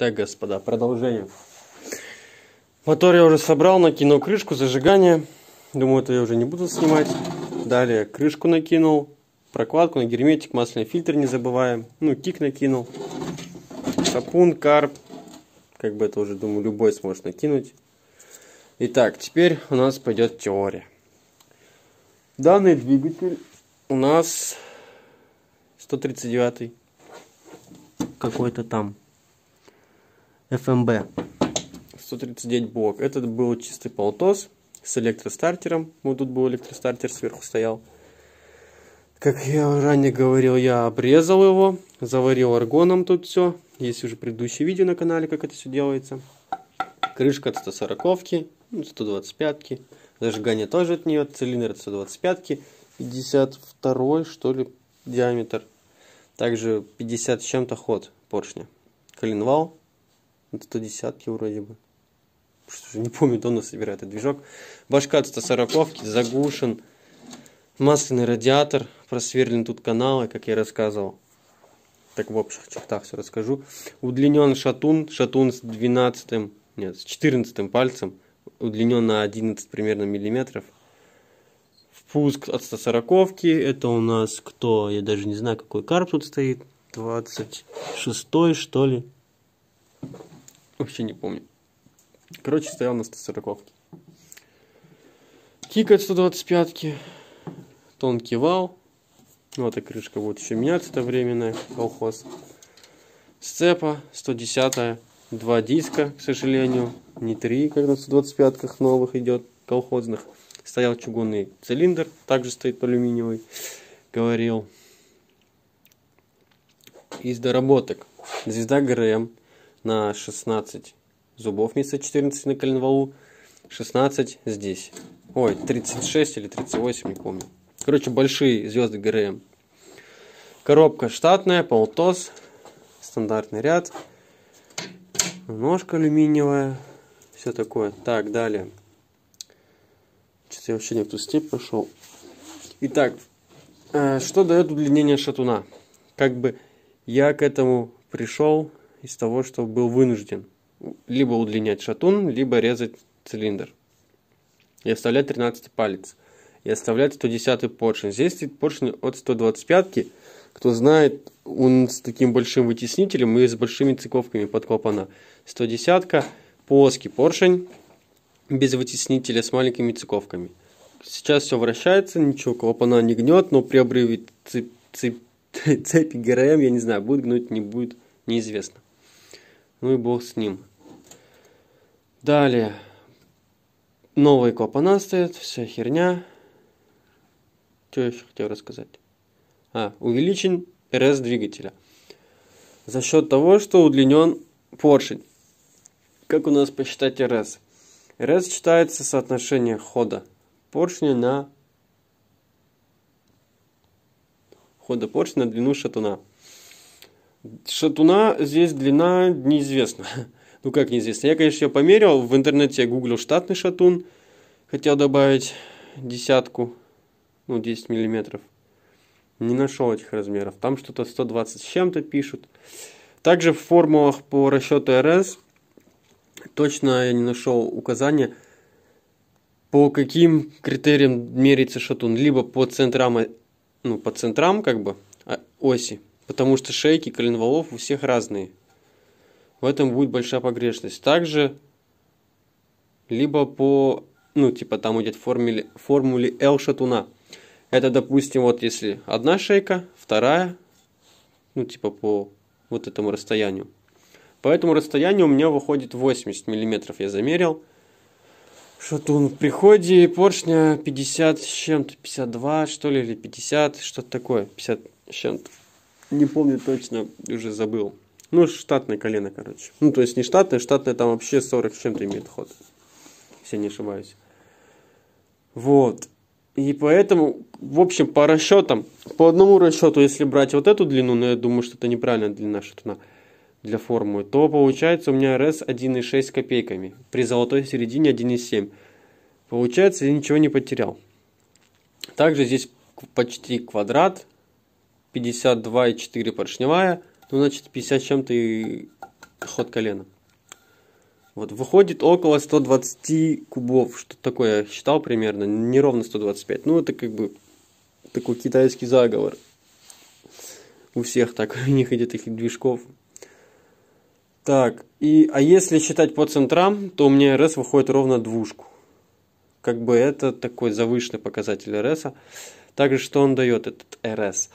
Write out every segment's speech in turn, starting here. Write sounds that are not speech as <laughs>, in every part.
Так, господа, продолжение. Мотор я уже собрал, накинул крышку, зажигание. Думаю, это я уже не буду снимать. Далее крышку накинул, прокладку на герметик, масляный фильтр не забываем. Ну, кик накинул. Сапун, карп. Как бы это уже, думаю, любой сможет накинуть. Итак, теперь у нас пойдет теория. Данный двигатель у нас 139 какой-то там FMB 139 блок. Этот был чистый полтос с электростартером. Вот тут был электростартер сверху стоял. Как я ранее говорил, я обрезал его, заварил аргоном тут все. Есть уже предыдущее видео на канале, как это все делается. Крышка от 140 ки 125 ки Зажигание тоже от нее, цилиндр от 125 ки 52 что ли диаметр. Также 50 с чем-то ход поршня. Коленвал 110 вроде бы. Что же, не помню, давно собирает этот движок. Башка от 140 заглушен. Масляный радиатор. Просверлен тут каналы, как я рассказывал. Так в общих чертах все расскажу. Удлинен шатун. Шатун с 12, нет, с 14 пальцем. Удлинен на 11 примерно миллиметров. Впуск от 140 Это у нас кто? Я даже не знаю, какой карп тут стоит. 26 что ли? Вообще не помню. Короче, стоял на 140 Кик от 125 -ки. Тонкий вал. Вот и крышка будет еще меняться, это временная, колхоз. Сцепа 110 Два диска, к сожалению. Не три, как на 125-ках новых идет, колхозных. Стоял чугунный цилиндр, также стоит алюминиевый. Говорил. Из доработок. Звезда ГРМ на 16 зубов вместо 14 на коленвалу, 16 здесь. Ой, 36 или 38, не помню. Короче, большие звезды ГРМ. Коробка штатная, полтос, стандартный ряд. Ножка алюминиевая, все такое. Так, далее. Что-то я вообще не в ту степь пошел. Итак, э, что дает удлинение шатуна? Как бы я к этому пришел из того, что был вынужден либо удлинять шатун, либо резать цилиндр. И оставлять 13 палец. И оставлять 110 поршень. Здесь поршень от 125 Кто знает, он с таким большим вытеснителем и с большими циковками под клапана. 110 плоский поршень без вытеснителя с маленькими циковками. Сейчас все вращается, ничего, клапана не гнет, но при обрыве цепи, <laughs> цепи ГРМ, я не знаю, будет гнуть, не будет, неизвестно. Ну и бог с ним. Далее. Новые клапана стоят, вся херня. Что еще хотел рассказать? А, увеличен РС двигателя. За счет того, что удлинен поршень. Как у нас посчитать РС? РС считается соотношение хода поршня на хода поршня на длину шатуна. Шатуна здесь длина неизвестна. <laughs> Ну как неизвестно. Я, конечно, ее померил. В интернете я гуглил штатный шатун. Хотел добавить десятку. Ну, 10 миллиметров. Не нашел этих размеров. Там что-то 120 с чем-то пишут. Также в формулах по расчету РС точно я не нашел указания, по каким критериям меряется шатун. Либо по центрам, ну, по центрам как бы а, оси потому что шейки коленвалов у всех разные. В этом будет большая погрешность. Также, либо по, ну, типа там идет формуле, формуле L шатуна. Это, допустим, вот если одна шейка, вторая, ну, типа по вот этому расстоянию. По этому расстоянию у меня выходит 80 мм, я замерил. Шатун в приходе поршня 50 с чем-то, 52 что ли, или 50, что-то такое, 50 с чем-то. Не помню точно, уже забыл. Ну, штатное колено, короче. Ну, то есть не штатное, штатное там вообще 40 с чем-то имеет ход. Если не ошибаюсь. Вот. И поэтому, в общем, по расчетам, по одному расчету, если брать вот эту длину, но я думаю, что это неправильная длина шатуна для формулы, то получается у меня РС 1,6 копейками. При золотой середине 1,7. Получается, я ничего не потерял. Также здесь почти квадрат, 52,4 поршневая, ну, значит, 50 чем-то и ход колена. Вот, выходит около 120 кубов, что такое я считал примерно, не ровно 125. Ну, это как бы такой китайский заговор. У всех так, <laughs> у них этих движков. Так, и, а если считать по центрам, то у меня РС выходит ровно двушку. Как бы это такой завышенный показатель РС. Также, что он дает, этот РС?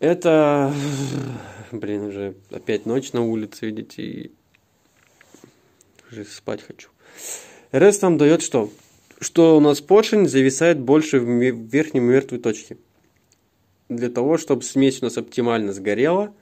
Это, <sighs> блин, уже опять ночь на улице, видите, и уже спать хочу. РС нам дает что? Что у нас поршень зависает больше в верхней мертвой точке. Для того, чтобы смесь у нас оптимально сгорела,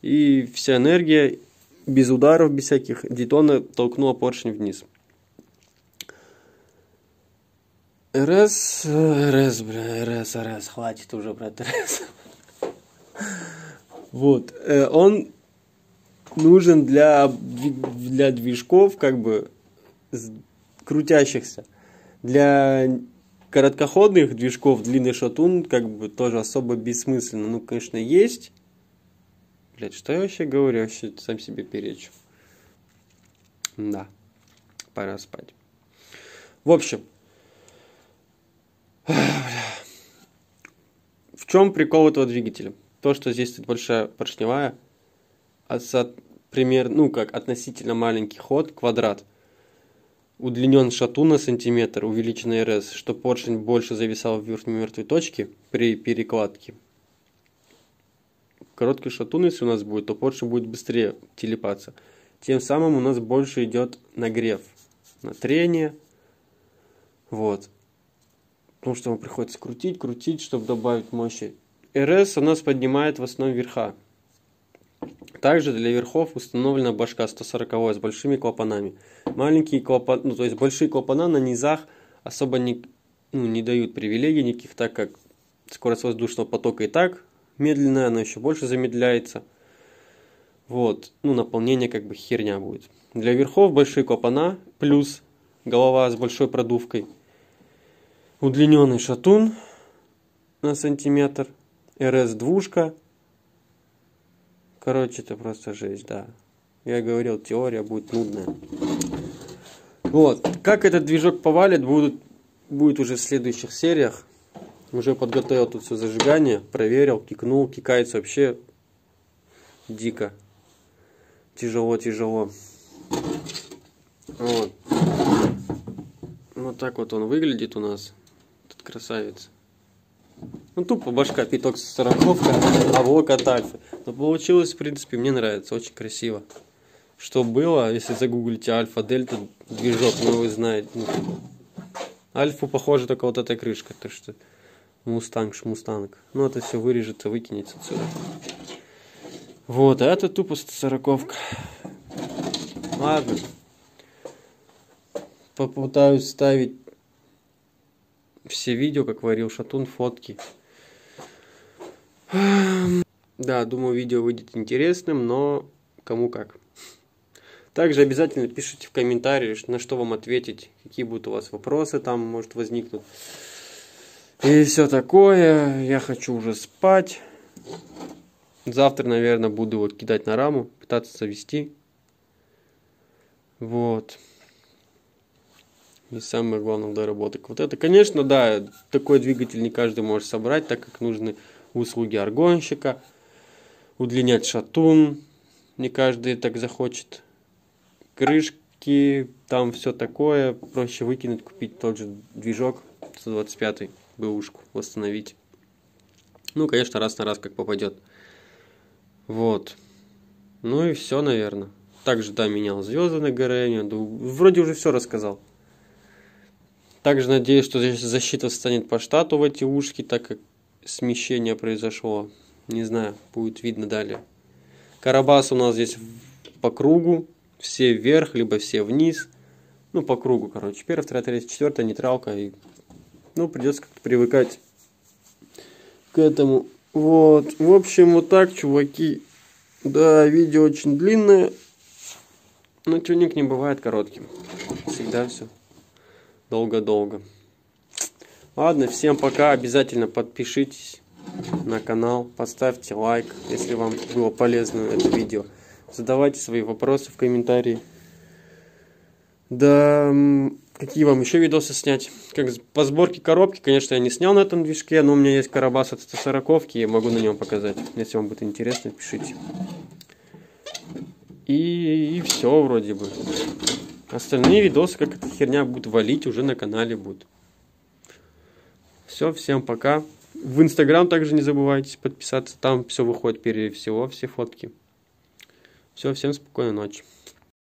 и вся энергия без ударов, без всяких детона толкнула поршень вниз. РС, РС, бля, РС, РС, хватит уже про РС. Вот, э, он нужен для, для движков, как бы, крутящихся. Для короткоходных движков длинный шатун, как бы, тоже особо бессмысленно. Ну, конечно, есть. Блять, что я вообще говорю? Я вообще сам себе перечу. Да, пора спать. В общем, в чем прикол этого двигателя? То, что здесь большая поршневая, а со, пример, ну как относительно маленький ход, квадрат, удлинен шатун на сантиметр, увеличен РС, что поршень больше зависал в верхней мертвой точке при перекладке. Короткий шатун, если у нас будет, то поршень будет быстрее телепаться. Тем самым у нас больше идет нагрев, на трение. Вот потому что ему приходится крутить, крутить, чтобы добавить мощи. РС у нас поднимает в основном верха. Также для верхов установлена башка 140 с большими клапанами. Маленькие клапаны, ну то есть большие клапана на низах особо не, ну, не дают привилегий никаких, так как скорость воздушного потока и так медленная, она еще больше замедляется. Вот, ну наполнение как бы херня будет. Для верхов большие клапана, плюс голова с большой продувкой – удлиненный шатун на сантиметр, РС двушка. Короче, это просто жесть, да. Я говорил, теория будет нудная. Вот. Как этот движок повалит, будут, будет уже в следующих сериях. Уже подготовил тут все зажигание, проверил, кикнул. Кикается вообще дико. Тяжело, тяжело. Вот. Вот так вот он выглядит у нас красавец. Ну, тупо башка пяток сороковка, а блок от. Но получилось, в принципе, мне нравится, очень красиво. Что было, если загуглите альфа, дельта, движок, ну вы знаете. Ну, альфу похоже только вот эта крышка, то что мустанг, шмустанг. Ну, это все вырежется, выкинется отсюда. Вот, а это тупо сороковка. Ладно. Попытаюсь ставить все видео, как варил шатун, фотки. Да, думаю, видео выйдет интересным, но кому как. Также обязательно пишите в комментарии, на что вам ответить, какие будут у вас вопросы там, может, возникнут. И все такое. Я хочу уже спать. Завтра, наверное, буду вот кидать на раму, пытаться завести. Вот. И самое главное доработок. Вот это, конечно, да, такой двигатель не каждый может собрать, так как нужны услуги аргонщика, удлинять шатун, не каждый так захочет. Крышки, там все такое, проще выкинуть, купить тот же движок 125 бэушку, восстановить. Ну, конечно, раз на раз как попадет. Вот. Ну и все, наверное. Также, да, менял звезды на ГРН. Вроде уже все рассказал. Также надеюсь, что защита станет по штату в эти ушки, так как смещение произошло. Не знаю, будет видно далее. Карабас у нас здесь по кругу. Все вверх, либо все вниз. Ну, по кругу, короче. Первая, вторая, третья, четвертая, нейтралка. И, ну, придется как-то привыкать к этому. Вот. В общем, вот так, чуваки. Да, видео очень длинное. Но тюник не бывает коротким. Всегда все долго-долго. Ладно, всем пока. Обязательно подпишитесь на канал, поставьте лайк, если вам было полезно это видео. Задавайте свои вопросы в комментарии. Да, какие вам еще видосы снять? Как по сборке коробки, конечно, я не снял на этом движке, но у меня есть карабас от 140 я могу на нем показать. Если вам будет интересно, пишите. И, и все вроде бы. Остальные видосы, как эта херня будет валить, уже на канале будут. Все, всем пока. В Инстаграм также не забывайте подписаться, там все выходит впереди всего, все фотки. Все, всем спокойной ночи.